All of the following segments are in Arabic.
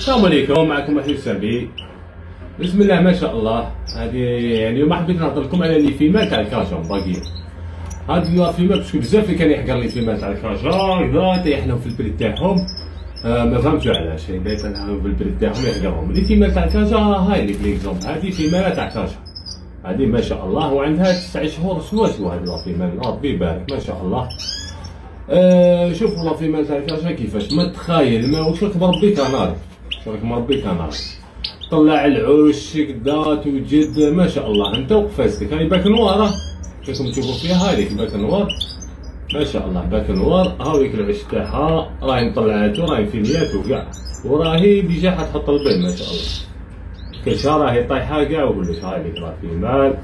السلام عليكم معكم أخي السعبي بسم الله ما شاء الله. هذه يعني اليوم حبيت نهضر لكم على لي فيمال تاع الكاشون باقيين هاد لي فيمال باسكو بزاف اللي كان يحقر لي فيمال تاع الكاشون كذا تيحلهم في البريد تاعهم. آه ما فهمتش علاش يعني نهضر في البريد تاعهم يحقرهم. لي فيمال تاع الكاشا هاي لي ليكزومبل. هذه فيمال تاع كاشا هذه ما شاء الله وعندها تسع شهور سوا سوا هذه لا فيمال ربي يبارك ما شاء الله. آه شوفوا لا فيمال تاع الكاشا كيفاش. ما تخايل ما واش كناري واش راك مربي كناري طلع العش كدا توجد ما شاء الله أنت وقفازتك هاي باك نوار كيفكم تشوفوا فيها؟ هذيك باك نوار ما شاء الله باك نوار هاويك العش تاعها راهي مطلعاتو راهي فينياتو كاع وراهي ديجا حتحط البيض ما شاء الله. كل شهر راهي طايحة كاع وكلش هاي ليك راه في مال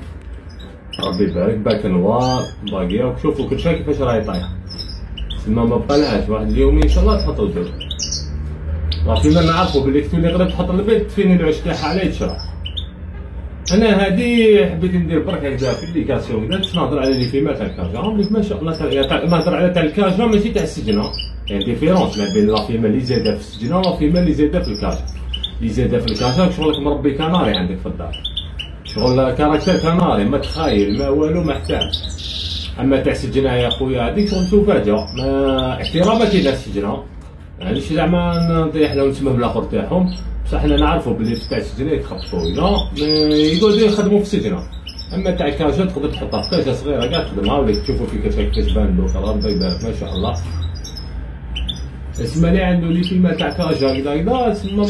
ربي يبارك باك نوار باقية وشوفوا كل شيء كيفاش راهي طايحة. تما ما بقالهاش واحد اليوم إن شاء الله تحط البيض فيما نعرفوا بلي كتو اللي غير تحط البيض تفيني العش تاعها على يتشرح أنا هادي حبيت ندير برك هكذا في ليكاسيون كذا باش نهضر على لي فيما تاع الكاجا عمرك ما شاء الله نهضر على تاع الكاجا ماشي تاع السجنه يعني ديفيرونس ما بين لا فيما اللي زايده في السجنه ولا فيما اللي زايده في الكاجا اللي زايده في الكاجا شغلك مربي كناري عندك في الدار شغل كاركتر كناري ما تخايل ما والو ما حتى اما تاع السجنه يا خويا هذيك شغل سفاجه ما احتراما كاين السجنه يعني شي زعما نطيح لهم تما بالاخر تاعهم بصح حنا نعرفوا بلي تاع السجن يتخبطوا لا يقعدوا يخدموا في السجن. أما تاع الكاجا تقدر تحطها في كاجا صغيرة كاع تخدمها ولا تشوفوا في كاش كيفاش بان له ربي يبارك ما شاء الله. اسما اللي عنده لي فيما تاع كاجا كذا كذا تسمى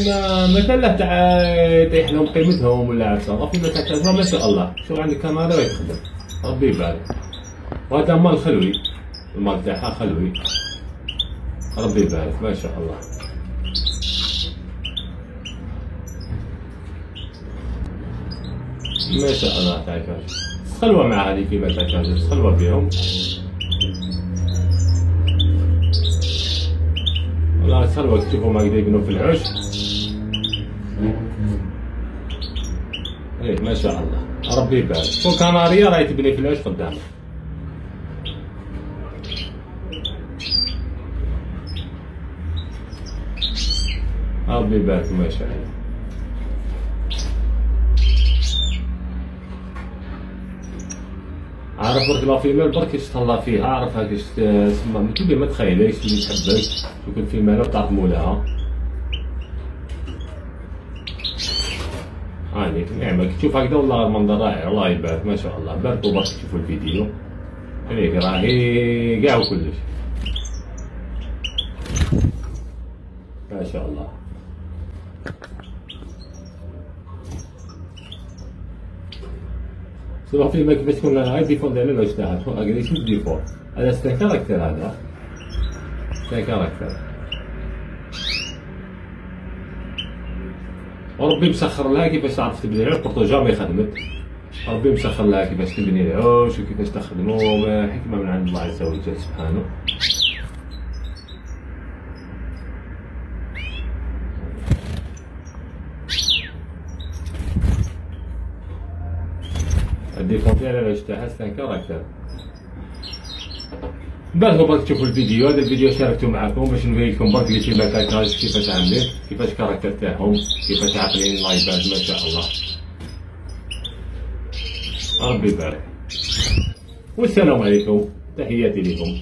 مثلا تاع يطيح لهم قيمتهم ولا عفسه فيما تاع كاجا ما شاء الله. شو عندك كاميرا يخدم. ربي يبارك. وهذا مال خلوي. المال تاعها خلوي. ربي يبارك ما شاء الله. ما شاء الله تعالى خلوة مع هذه في تعالى خلوة بهم والله خلوة تشوفوا ما يبنوا في العش إيه ما شاء الله. ربي يبارك. فوق كناريا راهي تبني في العش قدامك. يبارك ما شاء الله عارف برك لا فيميل برك تهلا فيها؟ عارفها كيش تسمى تبي ما تخيليش تبي تحبك تكون فيميل وتعرف مولاها هاني نعمة. تشوف هكذا والله المنظر رائع الله يبارك ما شاء الله. باركوا برك تشوفوا الفيديو. هذيك راهي كاع وكلش ما شاء الله. سواء في المكتبة تكون هاي ديفون ديال الوجه تاعها تكون اغريسيف ديفون هذا c'est un caractère هذا c'est un caractère وربي مسخر لها كيفاش تعرف تبني العوش pourtant jamais خدمت ربي مسخر لها كيفاش تبني العوش وكيفاش تخدمو حكمة من عند الله عز وجل سبحانه الديفونتي على العش تاعها كاركتر بعد برك تشوفوا الفيديو. هذا الفيديو شاركته معكم. باش نبين لكم برك لي تيما كايكاج كيفاش عاملين كيفاش كاركتر تاعهم كيفاش عاقلين لايباد ما شاء الله. ربي يبارك. والسلام عليكم. تحياتي لكم.